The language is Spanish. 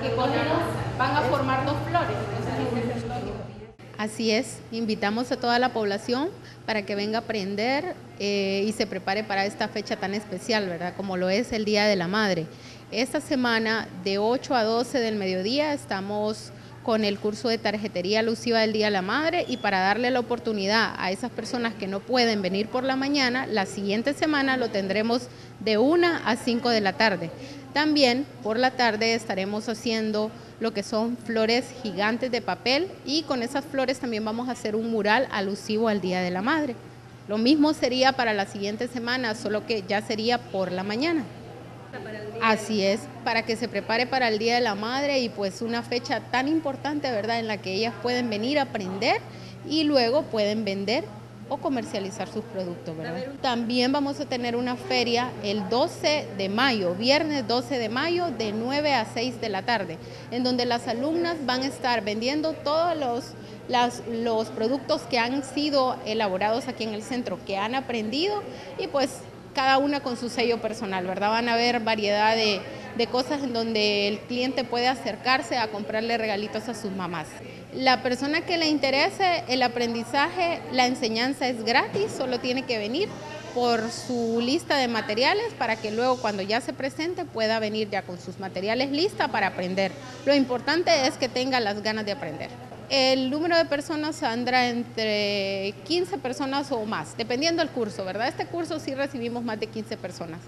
que van a formar dos flores. Así es, invitamos a toda la población para que venga a aprender eh, y se prepare para esta fecha tan especial, ¿verdad? Como lo es el Día de la Madre. Esta semana de 8 a 12 del mediodía estamos con el curso de tarjetería alusiva del Día de la Madre y para darle la oportunidad a esas personas que no pueden venir por la mañana, la siguiente semana lo tendremos de 1 a 5 de la tarde. También por la tarde estaremos haciendo lo que son flores gigantes de papel y con esas flores también vamos a hacer un mural alusivo al Día de la Madre. Lo mismo sería para la siguiente semana, solo que ya sería por la mañana. Así es, para que se prepare para el Día de la Madre y pues una fecha tan importante, ¿verdad? En la que ellas pueden venir a aprender y luego pueden vender o comercializar sus productos. ¿verdad? También vamos a tener una feria el 12 de mayo, viernes 12 de mayo, de 9 a 6 de la tarde, en donde las alumnas van a estar vendiendo todos los, los productos que han sido elaborados aquí en el centro, que han aprendido y pues cada una con su sello personal, ¿verdad? Van a ver variedad de, de cosas en donde el cliente puede acercarse a comprarle regalitos a sus mamás. La persona que le interese el aprendizaje, la enseñanza es gratis, solo tiene que venir por su lista de materiales para que luego cuando ya se presente pueda venir ya con sus materiales lista para aprender. Lo importante es que tenga las ganas de aprender. El número de personas andará entre 15 personas o más, dependiendo del curso, ¿verdad? Este curso sí recibimos más de 15 personas.